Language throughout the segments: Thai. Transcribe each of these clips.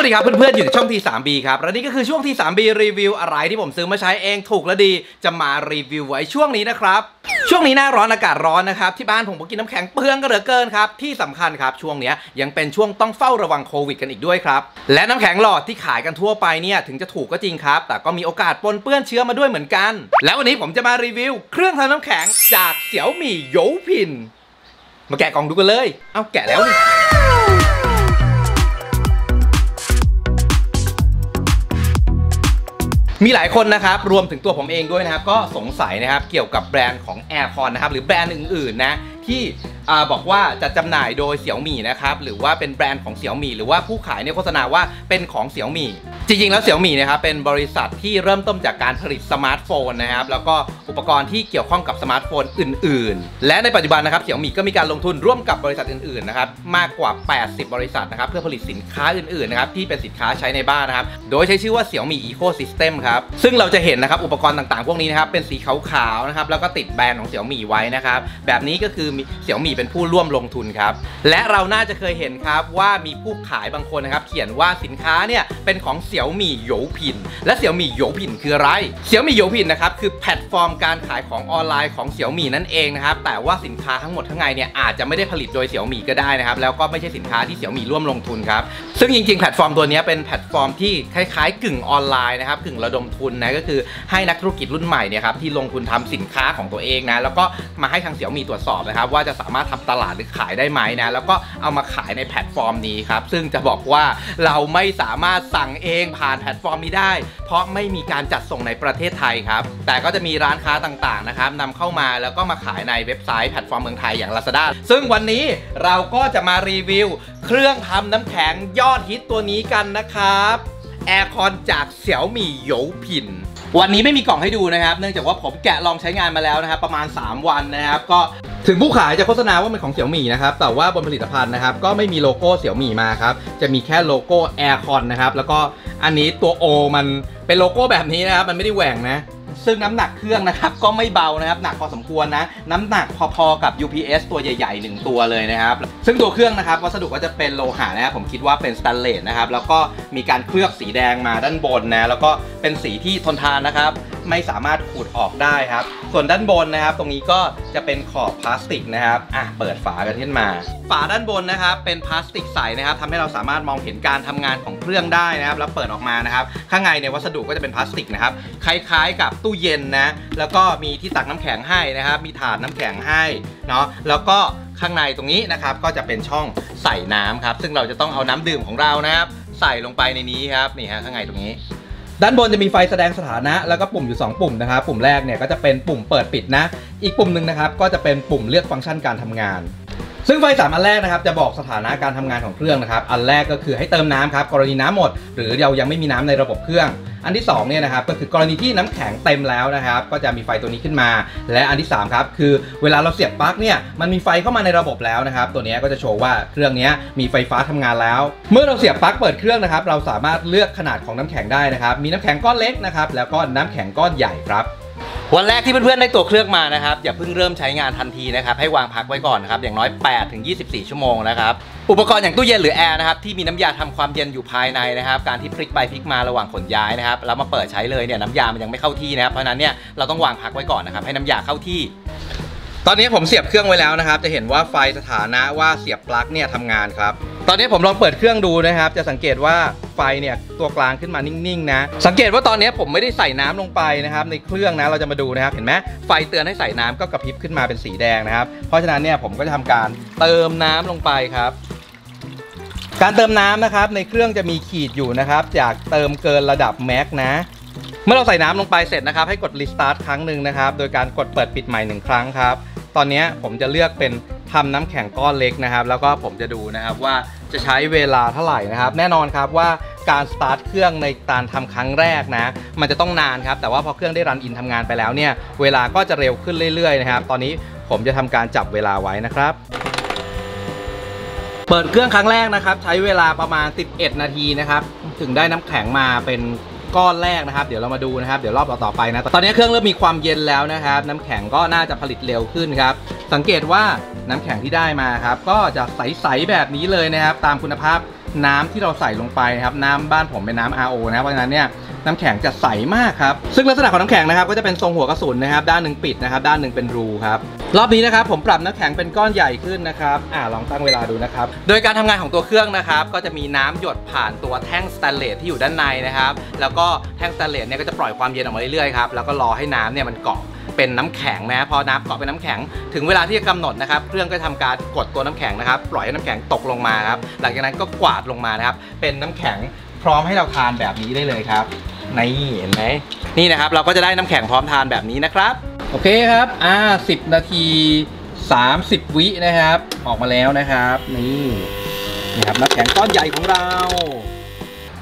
วัสดีครับเพื่อนๆอยู่ในช่องที 3B ครับและนี่ก็คือช่วงที 3B รีวิวอะไรที่ผมซื้อมาใช้เองถูกและดี จะมารีวิวไว้ช่วงนี้นะครับช่วงนี้หน้าร้อนอากาศร้อนนะครับที่บ้านผมก็กินน้ำแข็งเปลืองก็เหลือเกินครับที่สำคัญครับช่วงนี้ยังเป็นช่วงต้องเฝ้าระวังโควิดกันอีกด้วยครับและน้ำแข็งหลอดที่ขายกันทั่วไปเนี่ยถึงจะถูกก็จริงครับ แต่ก็มีโอกาสปนเปื้อนเชื้อมาด้วยเหมือนกัน แล้ววันนี้ผมจะมารีวิว เครื่องทำน้ำแข็งจากเสี่ยวหมี่โยพิน มาแกะกล่องดูกันเลย เอาแกะแล้วนี่ มีหลายคนนะครับ รวมถึงตัวผมเองด้วยนะครับ ก็สงสัยนะครับเกี่ยวกับแบรนด์ของ Aircon นะครับหรือแบรนด์อื่นๆนะที่บอกว่าจะจำหน่ายโดยเสี่ยวมี่นะครับหรือว่าเป็นแบรนด์ของเสี่ยวมี่หรือว่าผู้ขายเนี่ยโฆษณาว่าเป็นของเสี่ยวมี่ จริงๆ แล้วเสี่ยวหมี่นะครับเป็นบริษัทที่เริ่มต้นจากการผลิตสมาร์ทโฟนนะครับแล้วก็อุปกรณ์ที่เกี่ยวข้องกับสมาร์ทโฟนอื่น ๆ และในปัจจุบันนะครับเสี่ยวหมี่ก็มีการลงทุนร่วมกับบริษัทอื่นๆนะครับมากกว่า 80 บริษัทนะครับเพื่อผลิตสินค้าอื่นๆนะครับที่เป็นสินค้าใช้ในบ้านนะครับโดยใช้ชื่อว่าเสี่ยวหมี่ Ecosystem ครับซึ่งเราจะเห็นนะครับอุปกรณ์ต่างๆ พวกนี้นะครับเป็นสีขาวๆนะครับแล้วก็ติดแบรนด์ของเสี่ยวหมี่ไว้นะครับแบบนี้ก็คือมีเสี่ยวหมี่เป็นผู้ร่วมลงทุนครับและเราน่าจะเคยเห็นครับว่ามีผู้ขายบางคนนะครับเขียนว่าสินค้าเนี่ยเป็นของเสี่ยวหมี่โยผิน และเสี่ยวหมี่โยผินคืออะไรเสี่ยวหมี่โยผินนะครับคือแพลตฟอร์มการขายของออนไลน์ของเสี่ยวหมี่นั่นเองนะครับแต่ว่าสินค้าทั้งหมดข้างในเนี่ยอาจจะไม่ได้ผลิตโดยเสี่ยวหมี่ก็ได้นะครับแล้วก็ไม่ใช่สินค้าที่เสี่ยวหมี่ร่วมลงทุนครับซึ่งจริงๆแพลตฟอร์มตัวนี้เป็นแพลตฟอร์มที่คล้ายๆ กึ่งออนไลน์นะครับกึ่งระดมทุนนะก็คือให้นักธุรกิจรุ่นใหม่เนี่ยครับที่ลงทุนทำสินค้าของตัวเองนะแล้วก็มาให้ทางเสี่ยวหมี่ตรวจสอบนะครับว่าจะสามารถทำตลาดหรือขายได้ไหมนะแล้วก็เอามาขายในแพลตฟอร์มนี้ครับซึ่งจะบอกว่าเราไม่สามารถสั่งเองผ่านแพลตฟอร์มนี้ได้ เพราะไม่มีการจัดส่งในประเทศไทยครับแต่ก็จะมีร้านค้าต่างๆนะครับนำเข้ามาแล้วก็มาขายในเว็บไซต์แพลตฟอร์มเมืองไทยอย่าง Lazada ซึ่งวันนี้เราก็จะมารีวิว เครื่องทำน้ำแข็งยอดฮิตตัวนี้กันนะครับแอร์คอนจาก Xiaomi Youpin วันนี้ไม่มีกล่องให้ดูนะครับ เนื่องจากว่าผมแกะลองใช้งานมาแล้วนะครับประมาณ 3 วันนะครับ ก็ถึงผู้ขายจะโฆษณาว่าเป็นของ Xiaomi นะครับ แต่ว่าบนผลิตภัณฑ์นะครับ ก็ไม่มีโลโก้ Xiaomi มาครับ จะมีแค่โลโก้ Aircon นะครับ แล้วก็ อันนี้ตัว O มันเป็นโลโก้แบบนี้นะครับ มันไม่ได้แหว่งนะ ซึ่งน้ำหนักเครื่องนะครับ ก็ไม่เบานะครับ หนักพอสมควรนะ น้ำหนักพอๆกับ UPS ตัวใหญ่ๆหนึ่งตัวเลยนะครับ ซึ่งตัวเครื่องนะครับวัสดุก็จะเป็นโลหะนะครับ ผมคิดว่าเป็นสแตนเลสนะครับ แล้วก็มีการเคลือบสีแดงมาด้านบนนะ แล้วก็เป็นสีที่ทนทานนะครับไม่สามารถขูดออกได้ครับ ส่วนด้านบนนะครับ ตรงนี้ก็จะเป็นขอบพลาสติกนะครับอะเปิดฝากันขึ้นมา ฝาด้านบนนะครับ เป็นพลาสติกใสนะครับทำให้เราสามารถมองเห็นการทำงานของเครื่องได้นะครับ แล้วเปิดออกมานะครับ ข้างในในวัสดุก็จะเป็นพลาสติกนะครับคล้ายๆ กับตู้เย็นนะแล้วก็มีที่ตักน้ำแข็งให้นะครับ มีถาดน้ำแข็งให้เนาะแล้วก็ข้างในตรงนี้นะครับก็จะเป็นช่องใส่น้ำครับ ซึ่งเราจะต้องเอาน้ำดื่มของเรานะครับ ใส่ลงไปในนี้ครับนี่ฮะข้างในตรงนี้ ด้านบนจะมีไฟแสดงสถานะแล้วก็ปุ่มอยู่ 2 ปุ่มนะครับ ปุ่มแรกเนี่ยก็จะเป็นปุ่มเปิดปิดนะ อีกปุ่มหนึ่งนะครับก็จะเป็นปุ่มเลือกฟังก์ชันการทำงาน ซึ่งไฟสามอันแรกนะครับจะบอกสถานะการทำงานของเครื่องนะครับ อันแรกก็คือให้เติมน้ำครับกรณีน้ำหมด หรือเรายังไม่มีน้ำในระบบเครื่อง อันที่2เนี่ยนะครับก็คือกรณีที่น้ำแข็งเต็มแล้วนะครับก็จะมีไฟตัวนี้ขึ้นมา และอันที่3ครับคือเวลาเราเสียบปลั๊กเนี่ยมันมีไฟเข้ามาในระบบแล้วนะครับตัวนี้ก็จะโชว์ว่าเครื่องนี้มีไฟฟ้าทำงานแล้ว เมื่อเราเสียบปลั๊กเปิดเครื่องนะครับเราสามารถเลือกขนาดของน้ำแข็งได้นะครับมีน้ำแข็งก้อนเล็กนะครับแล้วก็น้ำแข็งก้อนใหญ่ครับ วันแรกที่เพื่อนๆได้ตัวเครื่องมานะครับอย่าเพิ่งเริ่มใช้งานทันทีนะครับให้วางพักไว้ก่อนนะครับอย่างน้อย 8 ถึง 24 ชั่วโมงนะครับอุปกรณ์อย่างตู้เย็นหรือแอร์นะครับที่มีน้ำยาทำความเย็นอยู่ภายในนะครับการที่พลิกไปพลิกมาระหว่างขนย้ายนะครับแล้วมาเปิดใช้เลยเนี่ยน้ำยามันยังไม่เข้าที่นะครับเพราะฉะนั้นเนี่ยเราต้องวางพักไว้ก่อนนะครับให้น้ำยาเข้าที่ ตอนนี้ผมเสียบเครื่องไว้แล้วนะครับ จะเห็นว่าไฟสถานะว่าเสียบปลั๊กเนี่ยทำงานครับ ตอนนี้ผมลองเปิดเครื่องดูนะครับ จะสังเกตว่าไฟเนี่ยตัวกลางขึ้นมานิ่งๆนะ สังเกตว่าตอนนี้ผมไม่ได้ใส่น้ำลงไปนะครับ ในเครื่องนะเราจะมาดูนะครับ เห็นไหมไฟเตือนให้ใส่น้ำก็กระพริบขึ้นมาเป็นสีแดงนะครับ เพราะฉะนั้นเนี่ยผมก็จะทำการเติมน้ำลงไปครับการเติมน้ำนะครับในเครื่องจะมีขีดอยู่นะครับจากเติมเกินระดับแม็กนะ เมื่อเราใส่น้ำลงไปเสร็จนะครับ ให้กด restart ครั้งหนึ่งนะครับ โดยการกดเปิดปิดใหม่หนึ่งครั้งครับ ตอนนี้ผมจะเลือกเป็นทำน้ำแข็งก้อนเล็กนะครับ แล้วก็ผมจะดูนะครับว่าจะใช้เวลาเท่าไหร่นะครับ แน่นอนครับว่าการสตาร์ทเครื่องในการทำครั้งแรกนะ มันจะต้องนานครับ แต่ว่าพอเครื่องได้รันอินทำงานไปแล้วเนี่ย เวลาก็จะเร็วขึ้นเรื่อยๆนะครับ ตอนนี้ผมจะทำการจับเวลาไว้นะครับเปิดเครื่องครั้งแรกนะครับ ใช้เวลาประมาณ 11 นาทีนะครับ ถึงได้น้ำแข็งมาเป็น ก้อนแรกนะครับ เดี๋ยวเรามาดูนะครับ เดี๋ยวรอบต่อๆไปนะ ตอนนี้เครื่องเริ่มมีความเย็นแล้วนะครับ น้ำแข็งก็น่าจะผลิตเร็วขึ้นครับ สังเกตว่าน้ำแข็งที่ได้มาครับ ก็จะใสๆแบบนี้เลยนะครับ ตามคุณภาพน้ำที่เราใส่ลงไปนะครับ น้ำบ้านผมเป็นน้ำ RO นะเพราะฉะนั้นเนี่ย น้ำแข็งจะใสมากครับ ซึ่งลักษณะของน้ำแข็งนะครับก็จะเป็นทรงหัวกระสุนนะครับ ด้านหนึ่งปิดนะครับ ด้านหนึ่งเป็นรูครับ รอบนี้นะครับผมปรับน้ำแข็งเป็นก้อนใหญ่ขึ้นนะครับ อ่าลองตั้งเวลาดูนะครับ โดยการทำงานของตัวเครื่องนะครับ ก็จะมีน้ำหยดผ่านตัวแท่งสแตนเลสที่อยู่ด้านในนะครับ แล้วก็แท่งสแตนเลสเนี่ยก็จะปล่อยความเย็นออกมาเรื่อยๆครับ แล้วก็รอให้น้ำเนี่ยมันเกาะเป็นน้ำแข็งนะพอน้ำเกาะเป็นน้ำแข็ง ถึงเวลาที่จะกำหนดนะครับเครื่องก็ทำการกดตัวน้ำแข็งนะครับ ปล่อยให้น้ำแข็งตกลงมาครับหลังจากนั้นก็กวาดลงมานะครับเป็นน้ำแข็ง พร้อมให้เราทานแบบนี้ได้เลยครับนี่เห็นไหมนี่นะครับ เราก็จะได้น้ำแข็งพร้อมทานแบบนี้นะครับ โอเคครับ อ่า10นาที 30 วินะครับ ออกมาแล้วนะครับ นี่นี่ครับน้ำแข็งก้อนใหญ่ของเรา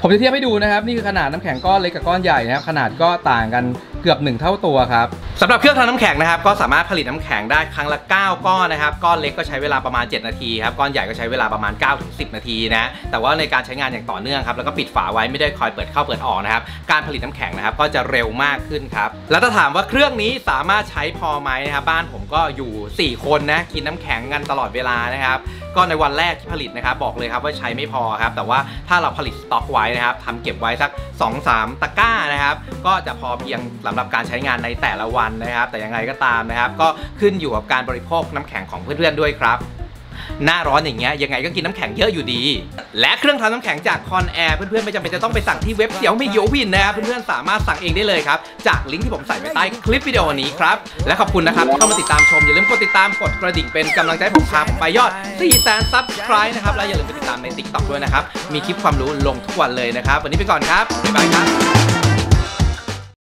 ผมจะเทียบให้ดูนะครับ นี่คือขนาดน้ำแข็งก้อนเล็กกับก้อนใหญ่นะครับ ขนาดก็ต่างกันเกือบ 1 เท่าตัวครับ สำหรับเครื่องทำน้ำแข็งนะครับก็สามารถผลิตน้ำแข็งได้ครั้งละ 9 ก้อนนะครับก้อนเล็กก็ใช้เวลาประมาณ 7 นาทีครับก้อนใหญ่ก็ใช้เวลาประมาณ 9-10 นาทีนะแต่ว่าในการใช้งานอย่างต่อเนื่องครับแล้วก็ปิดฝาไว้ไม่ได้คอยเปิดเข้าเปิดออกนะครับการผลิตน้ำแข็งนะครับก็จะเร็วมากขึ้นครับแล้วถ้าถามว่าเครื่องนี้สามารถใช้พอไหมนะครับบ้านผมก็อยู่ 4 คนนะกินน้ำแข็งกันตลอดเวลานะครับก็ในวันแรกที่ผลิตนะครับบอกเลยครับว่าใช้ไม่พอครับแต่ว่าถ้าเราผลิตสต็อกไว้นะครับทำเก็บไว้สัก 2-3 ตะกร้านะครับ ก็จะพอเพียงสำหรับการใช้งานในแต่ละวันนะครับ แต่ยังไงก็ตามนะครับ ก็ขึ้นอยู่กับการบริโภคน้ำแข็งของเพื่อนๆด้วยครับ หน้าร้อนอย่างเงี้ยยังไงก็กินน้ำแข็งเยอะอยู่ดี และเครื่องทำน้ำแข็งจาก Conair เพื่อนๆไม่จำเป็นจะต้องไปสั่งที่เว็บ Xiaomi Youpin นะครับเพื่อนๆสามารถสั่งเองได้เลยครับจากลิงก์ที่ผมใส่ไว้ใต้คลิปวิดีโอนี้ครับและขอบคุณนะครับเข้ามาติดตามชมอย่าลืมกดติดตามกดกระดิ่งเป็นกำลังใจผมพาไปยอด4แสน subscribe นะครับและอย่าลืมไปติดตามใน TikTok ด้วยนะครับมีคลิปความรู้ลงทุกวันเลยนะครับวันนี้ไปก่อนครับบ๊ายบายครับ